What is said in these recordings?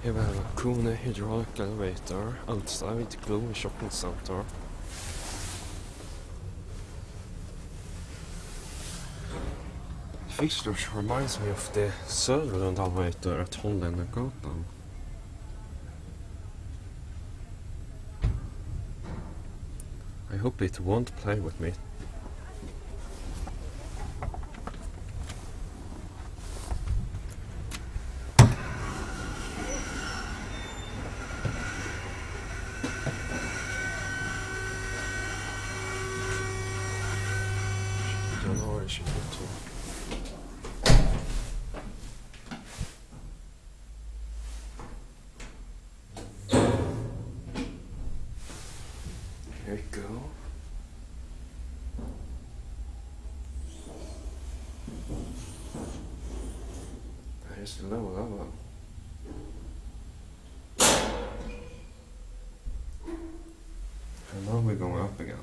Here we have a KONE hydraulic elevator outside Globen Shopping Center. Fixtures reminds me of the Söderlund elevator at Holländargatan. I hope it won't play with me. Januari 22. Here we go. Here's the level. And now we're going up again.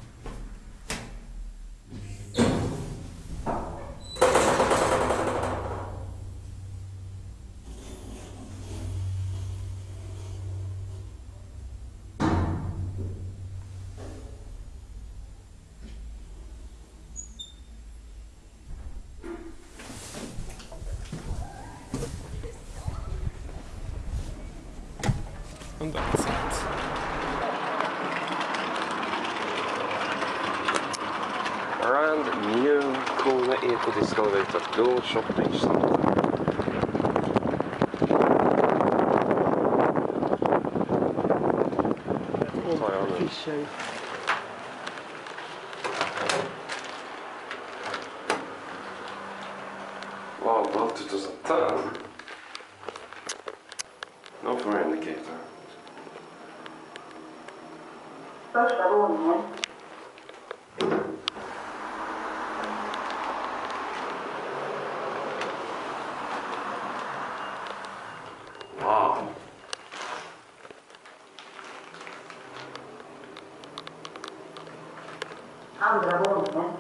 And that's it. EcoDisc Elevator at Globen Shopping nu. Fischer. Wow, sånt där. No for indicator. Första våningen. Wow. Andra våningen.